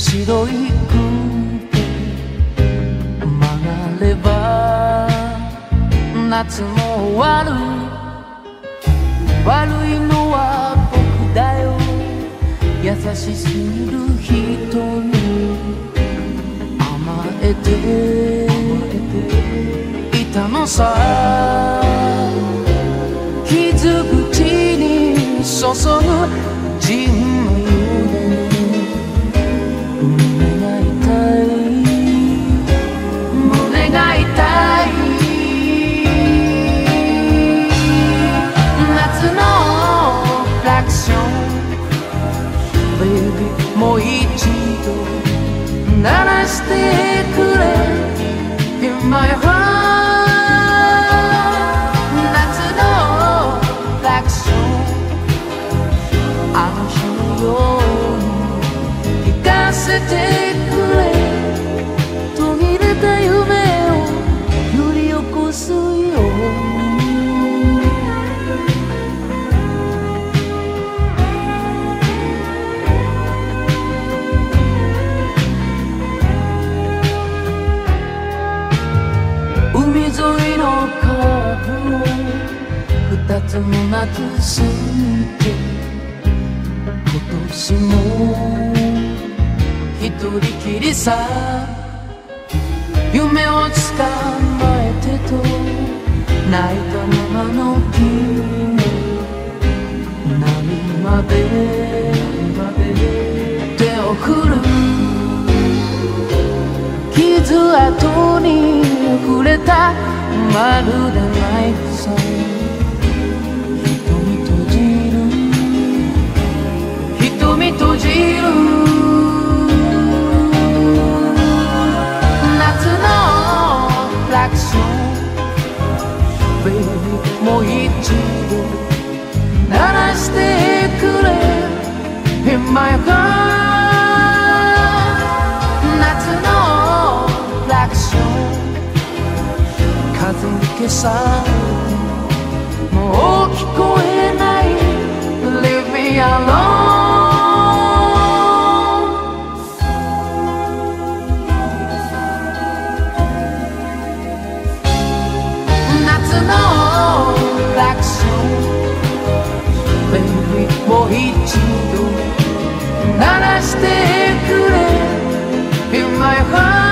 白い雲曲がれば夏も終わる悪いのは僕だよ。優しすぎる人に甘えて。いたのさ。傷口に注ぐ。もう一度鳴らしてくれ。In my heart つの夏過ぎて今年も一人きりさ夢を捕まえてと泣いたままの君。何まで手を振る傷跡に触れたまるでナイフさ Baby もう一度鳴らしてくれ。In my heart 夏のクラクション風に消されてもう聞こえない。Leave me alone 一度鳴らしてくれ In my heart